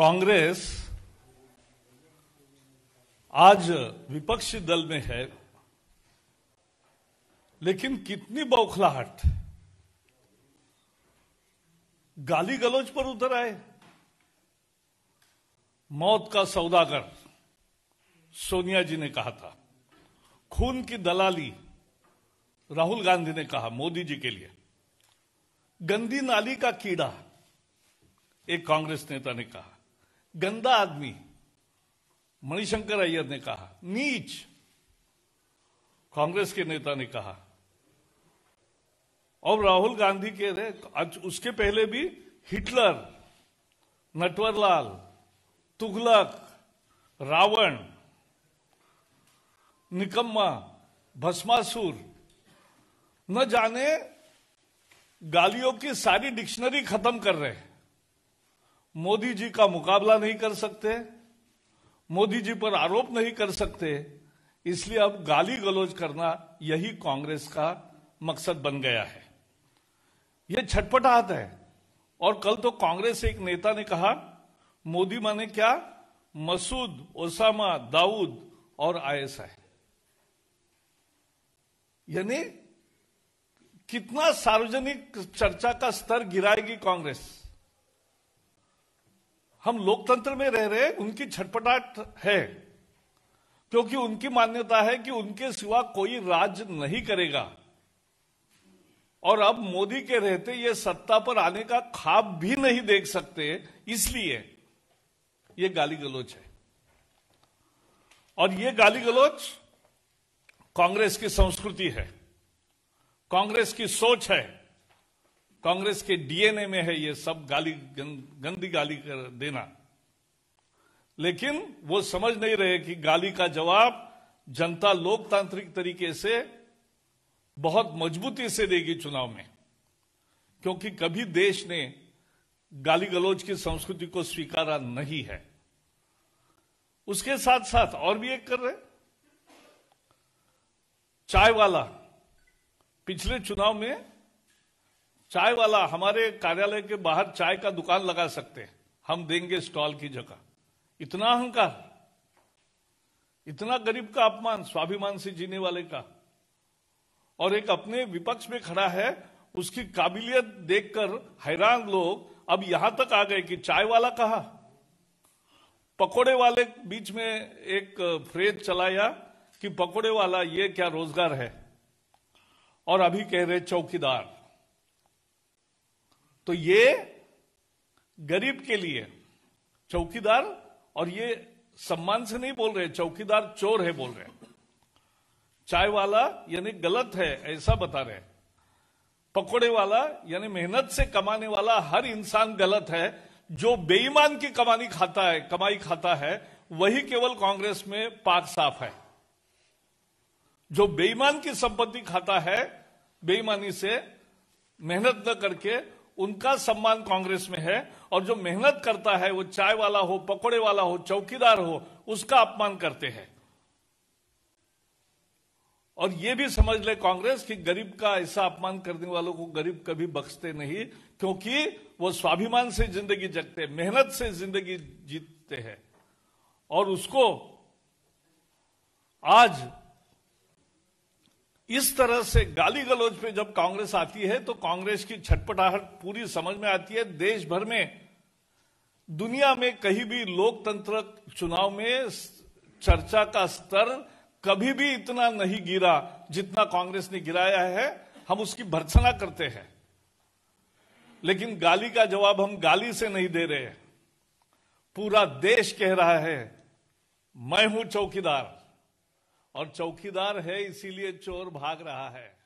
कांग्रेस आज विपक्षी दल में है, लेकिन कितनी बौखलाहट। गाली गलौज पर उतर आए। मौत का सौदागर, सोनिया जी ने कहा था। खून की दलाली, राहुल गांधी ने कहा, मोदी जी के लिए। गंदी नाली का कीड़ा, एक कांग्रेस नेता ने कहा। गंदा आदमी। मणिशंकर अय्यर ने कहा, नीच। कांग्रेस के नेता ने कहा और राहुल गांधी के रहे उसके पहले भी हिटलर, नटवरलाल, तुगलक, रावण, निकम्मा, भस्मासुर, न जाने गालियों की सारी डिक्शनरी खत्म कर रहे हैं। मोदी जी का मुकाबला नहीं कर सकते, मोदी जी पर आरोप नहीं कर सकते, इसलिए अब गाली गलौज करना यही कांग्रेस का मकसद बन गया है। यह छटपटाहट है। और कल तो कांग्रेस एक नेता ने कहा, मोदी माने क्या? मसूद, ओसामा, दाऊद और आईएसआई। यानी कितना सार्वजनिक चर्चा का स्तर गिराएगी कांग्रेस। हम लोकतंत्र में रह रहे उनकी छटपटाट है। क्योंकि उनकी मान्यता है कि उनके सिवा कोई राज्य नहीं करेगा। और अब मोदी के रहते ये सत्ता पर आने का खाब भी नहीं देख सकते, इसलिए ये गाली गलोच है। और ये गाली गलोच कांग्रेस की संस्कृति है, कांग्रेस की सोच है। कांग्रेस के डीएनए में है ये सब गाली गंदी गाली कर देना। लेकिन वो समझ नहीं रहे कि गाली का जवाब जनता लोकतांत्रिक तरीके से बहुत मजबूती से देगी चुनाव में। क्योंकि कभी देश ने गाली गलौज की संस्कृति को स्वीकारा नहीं है। उसके साथ साथ और भी एक कर रहे चाय वाला पिछले चुनाव में चाय वाला, हमारे कार्यालय के बाहर चाय का दुकान लगा सकते हैं। हम देंगे स्टॉल की जगह। इतना अहंकार, इतना गरीब का अपमान, स्वाभिमान से जीने वाले का। और एक अपने विपक्ष में खड़ा है, उसकी काबिलियत देखकर हैरान लोग अब यहाँ तक आ गए कि चाय वाला कहा। पकोड़े वाले बीच में एक फ्रेज चलाया कि पकोड़े वाला ये क्या रोज़गार है? और अभी कह रहे चौकीदार। तो ये गरीब के लिए चौकीदार, और ये सम्मान से नहीं बोल रहे, चौकीदार चोर है बोल रहे चाय वाला यानी गलत है, ऐसा बता रहे पकोड़े वाला यानी मेहनत से कमाने वाला हर इंसान गलत है। जो बेईमान की कमानी खाता है, कमाई खाता है, वही केवल कांग्रेस में पाक साफ़ है। जो बेईमान की संपत्ति खाता है, बेईमानी से मेहनत न करके उनका सम्मान कांग्रेस में है और जो मेहनत करता है, वो चाय वाला हो, पकोड़े वाला हो, चौकीदार हो, उसका अपमान करते हैं। और ये भी समझ ले कांग्रेस कि गरीब का ऐसा अपमान करने वालों को गरीब कभी बख्शते नहीं, क्योंकि वो स्वाभिमान से ज़िंदगी जगते मेहनत से ज़िंदगी जीतते हैं। और उसको आज इस तरह से गाली गलौज पे जब कांग्रेस आती है तो कांग्रेस की छटपटाहट पूरी समझ में आती है। देश भर में, दुनिया में कहीं भी लोकतंत्र चुनाव में चर्चा का स्तर कभी भी इतना नहीं गिरा जितना कांग्रेस ने गिराया है। हम उसकी भर्सना करते हैं। लेकिन गाली का जवाब हम गाली से नहीं दे रहे पूरा देश कह रहा है, मैं हूँ चौकीदार। और चौकीदार है इसीलिए चोर भाग रहा है।